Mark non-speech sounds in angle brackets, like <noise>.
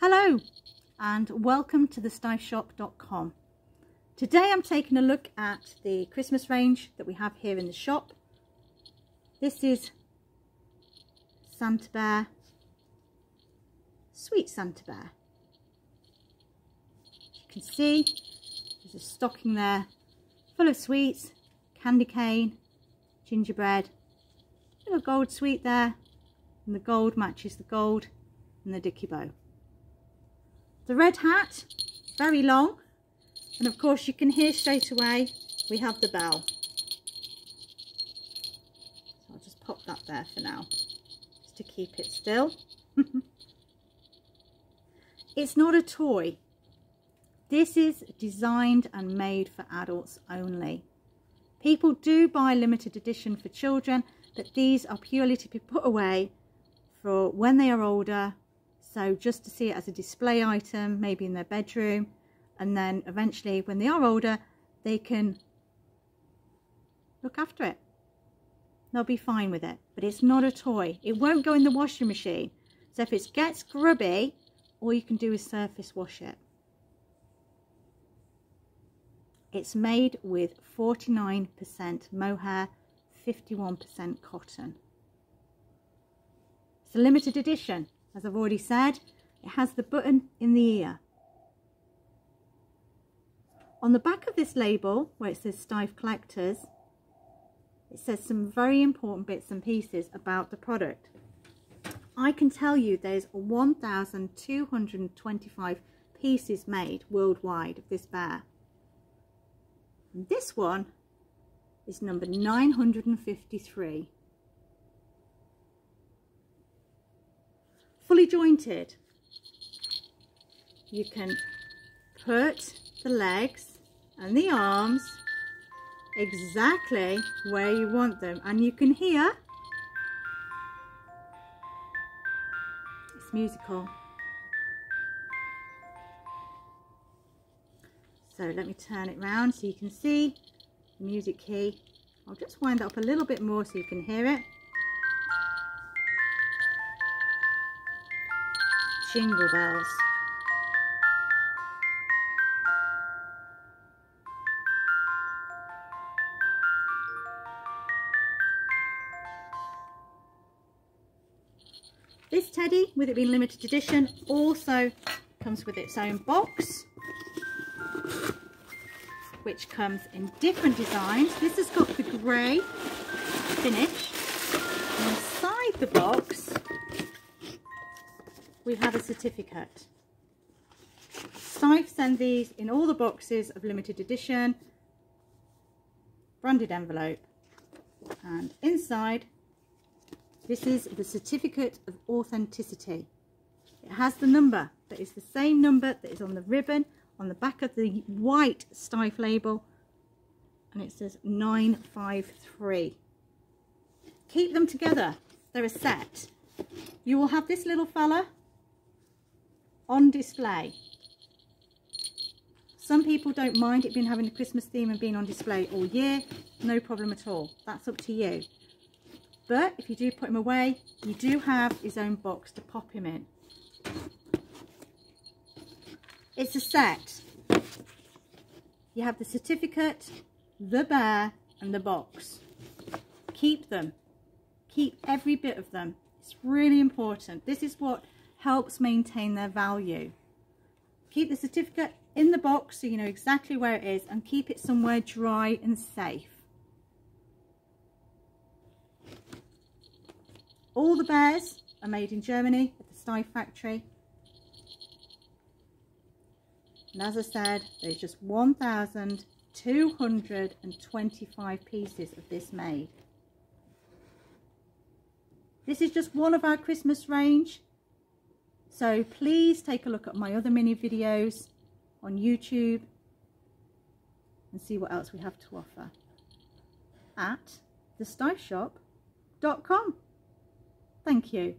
Hello and welcome to thesteiffshop.com. Today I'm taking a look at the Christmas range that we have here in the shop. This is Santa Bear, Sweet Santa Bear. As You can see there's a stocking there full of sweets, candy cane, gingerbread, little gold sweet there and the gold matches the gold and the dicky bow. The red hat, very long, and of course you can hear straight away we have the bell. So I'll just pop that there for now, just to keep it still. <laughs> it's not a toy. This is designed and made for adults only. People do buy limited edition for children, but these are purely to be put away for when they are older so just to see it as a display item, maybe in their bedroom, and then eventually when they are older, they can look after it. They'll be fine with it, but it's not a toy. It won't go in the washing machine. So if it gets grubby, all you can do is surface wash it. It's made with 49% mohair, 51% cotton. It's a limited edition as I've already said it has the button in the ear. On the back of this label where it says Steiff Collectors it says some very important bits and pieces about the product. I can tell you there's 1,225 pieces made worldwide of this bear. And this one is number 953 fully jointed. You can put the legs and the arms exactly where you want them. And you can hear it's musical. So let me turn it round so you can see the music key. I'll just wind it up a little bit more so you can hear it jingle bells. This teddy, with it being limited edition, also comes with its own box, which comes in different designs. This has got the grey finish. And inside the box, we have a certificate. Steiff send these in all the boxes of limited edition, branded envelope. And inside, this is the certificate of authenticity. It has the number that is the same number that is on the ribbon on the back of the white Steiff label and it says 953. Keep them together. They're a set. You will have this little fella on display. Some people don't mind it being having a Christmas theme and being on display all year. No problem at all. That's up to you. But if you do put him away, you do have his own box to pop him in. It's a set. You have the certificate, the bear and the box. Keep them. Keep every bit of them. It's really important. This is what helps maintain their value. Keep the certificate in the box so you know exactly where it is and keep it somewhere dry and safe. All the bears are made in Germany at the Steiff factory. And as I said, there's just 1,225 pieces of this made. This is just one of our Christmas range. So please take a look at my other mini videos on YouTube and see what else we have to offer at thesteiffshop.com. Thank you.